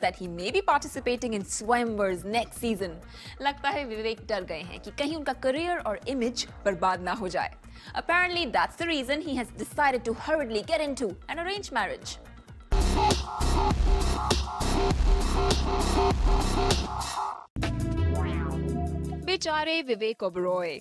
that he may be participating in Swayamvars next season. लगता है विवेक डर गए हैं कि कहीं उनका करियर और इमेज बर्बाद ना हो जाए. Apparently that's the reason he has decided to hurriedly get into an arranged marriage. बेचारे Vivek Oberoi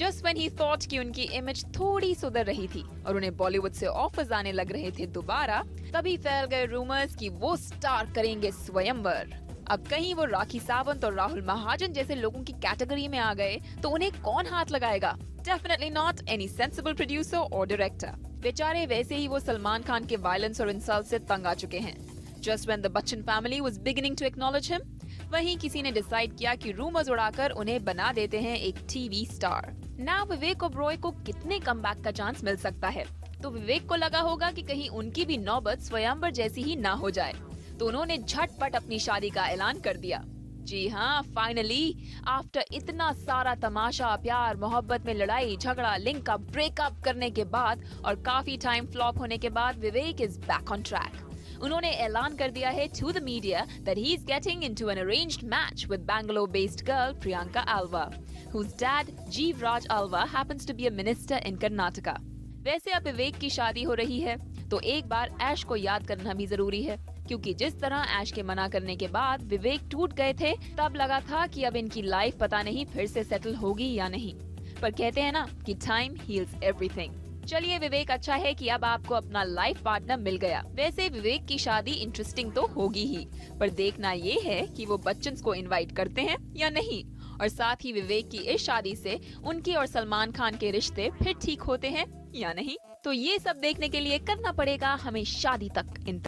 just when he thought कि उनकी इमेज थोड़ी सुधर रही थी और उन्हें बॉलीवुड से ऑफर्स आने लग रहे थे दोबारा, तभी फैल गए रूमर्स कि वो स्टार करेंगे स्वयंवर। अब कहीं वो राखी सावंत और राहुल महाजन जैसे लोगों की कैटेगरी में आ गए तो उन्हें कौन हाथ लगाएगा? Definitely not any sensible producer और डायरेक्टर बेचारे वैसे ही वो सलमान खान के वायलेंस और इंसल्ट से तंग आ चुके हैं। Just when the Bachchan family was beginning to acknowledge him वहीं किसी ने डिसाइड किया कि रूमर्स उड़ाकर उन्हें बना देते हैं एक टीवी स्टार ना विवेक ओब्रॉय को कितने कम का चांस मिल सकता है? तो विवेक को लगा होगा कि कहीं उनकी भी नौबत स्वयंवर जैसी ही ना हो जाए। तो उन्होंने झटपट अपनी शादी का ऐलान कर दिया। जी हाँ फाइनली आफ्टर इतना सारा तमाशा, प्यार, मोहब्बत में लड़ाई, झगड़ा लिंक अप ब्रेकअप करने के बाद और काफ़ी टाइम फ्लॉप होने के बाद Vivek is back on track उन्होंने ऐलान कर दिया है to the media that he is getting into an arranged match with Bangalore based girl Priyanka Alva whose dad Jeevaraj Alva happens to be a minister in Karnataka वैसे अब विवेक की शादी हो रही है तो एक बार ऐश को याद करना भी ज़रूरी है, क्योंकि जिस तरह ऐश के मना करने के बाद विवेक टूट गए थे, तब लगा था कि अब इनकी लाइफ पता नहीं फिर से सेटल होगी या नहीं। पर कहते हैं ना कि टाइम हील्स एवरीथिंग चलिए विवेक अच्छा है कि अब आपको अपना लाइफ पार्टनर मिल गया। वैसे विवेक की शादी इंटरेस्टिंग तो होगी ही, पर देखना ये है कि वो बच्चन को इनवाइट करते हैं या नहीं। और साथ ही विवेक की इस शादी से उनके और सलमान खान के रिश्ते फिर ठीक होते हैं या नहीं? तो ये सब देखने के लिए करना पड़ेगा हमें शादी तक इंतज़ार